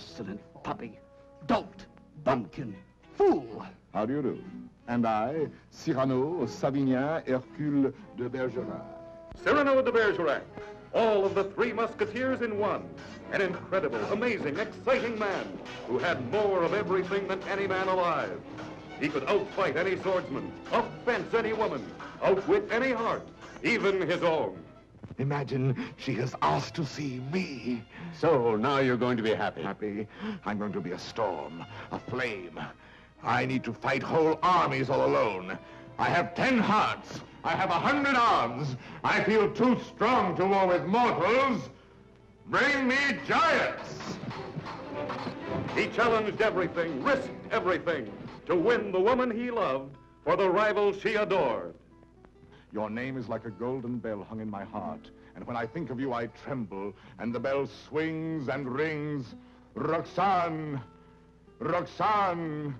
Insolent puppy, dolt, bumpkin, fool. How do you do? And I, Cyrano, Savinien, Hercule de Bergerac. Cyrano de Bergerac, all of the three musketeers in one. An incredible, amazing, exciting man who had more of everything than any man alive. He could outfight any swordsman, outfence any woman, outwit any heart, even his own. Imagine she has asked to see me. So now you're going to be happy. Happy? I'm going to be a storm, a flame. I need to fight whole armies all alone. I have ten hearts. I have a hundred arms. I feel too strong to war with mortals. Bring me giants. He challenged everything, risked everything, to win the woman he loved for the rival she adored. Your name is like a golden bell hung in my heart. And when I think of you, I tremble, and the bell swings and rings. Roxanne! Roxanne!